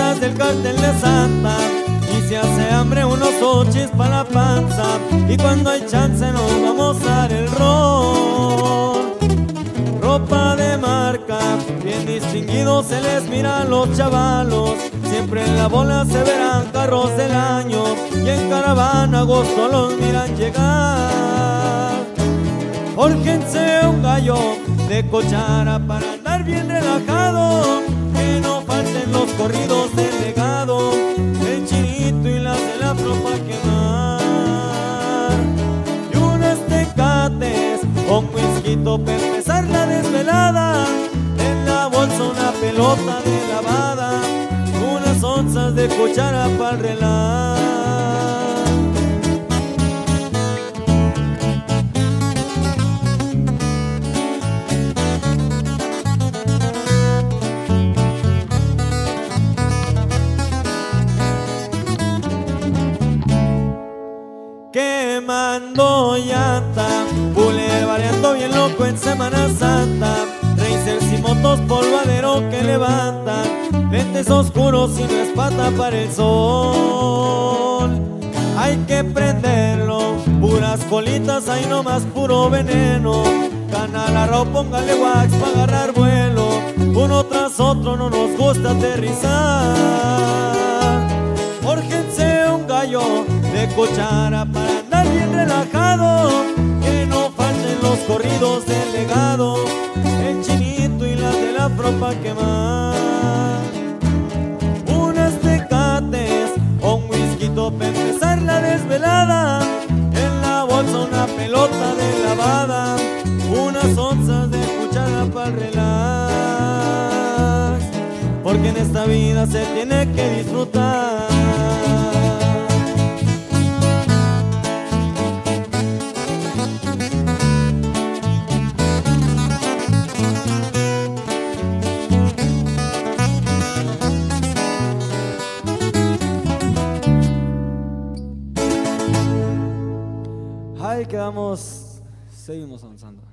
del cartel de Santa. Y si hace hambre unos ochis para la panza. Y cuando hay chance nos vamos a dar el rol. Ropa de marca, bien distinguidos se les mira a los chavalos. Siempre en la bola se verán carros del año. Y en caravana agosto los miran llegar. Fórjense un gallo de cochara para andar bien Chinito y las de la propa quemar Y unas tecates con whisky para empezar la desvelada. En la bolsa una pelota de lavada. Unas onzas de cochara para el quemando llanta Buller variando bien loco en Semana Santa. Racers y motos polvadero que levantan Lentes oscuros y no es pata para el sol. Hay que prenderlo Puras colitas, ahí nomás puro veneno. Canal arroz, póngale wax para agarrar vuelo. Uno tras otro no nos gusta aterrizar. Fórjense un gallo de cochara para relajado Que no falten los corridos del legado El chinito y las de la propa quemar Unas tecates o un whisky para empezar la desvelada En la bolsa una pelota de lavada Unas onzas de cuchara para el relax Porque en esta vida se tiene que disfrutar Ahí quedamos, seguimos avanzando.